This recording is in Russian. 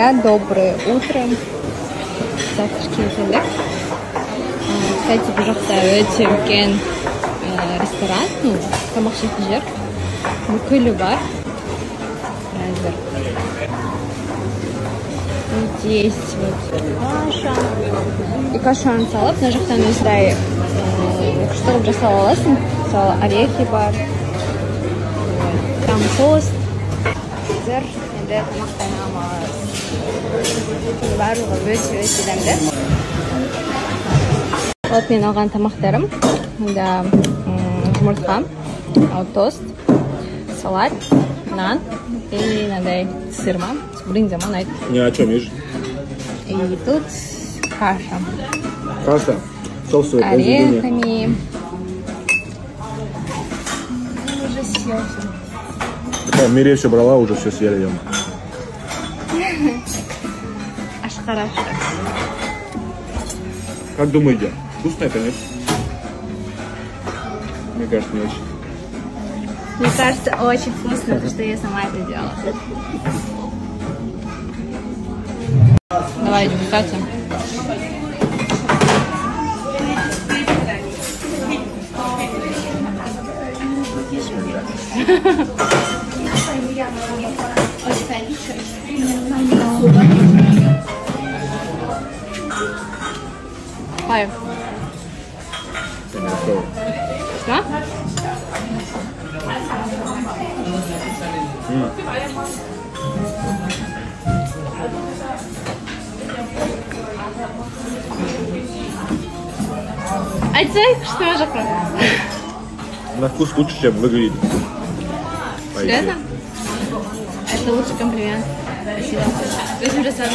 дня, доброе утро. Завтрашний келдік. Кстати, бұл жақта өте үлкен ресторан, ну, тамақ ішетін жер. Бүкілі бар. Қазір. Здесь вот каша. И кашаны салып, мына жақтан осындай күшті қылып жасап аласың. Мысалы, орехи бар. Вот. Қазір енді тамақтанамыз. барлығы өте өте дәмді вот мен алған тамақтарым мында жұмыртқа тост салат нан и мынандай сыр ма с ұнайды Ни о чем, видишь? и тут каша Каша. Орехами уже съел Такая Мире все брала, уже все съели. ем. аш хорошо Как думаете, вкусно это, нет? Мне кажется, не очень. Мне кажется, очень вкусно, потому что я сама это делала. Давай, дегустация. Ой, Я не готова. да? Айтсай, что жаққа? На вкус лучше, чем выглядит. Серьезно? Это лучший комплимент. Спасибо. Уже сразу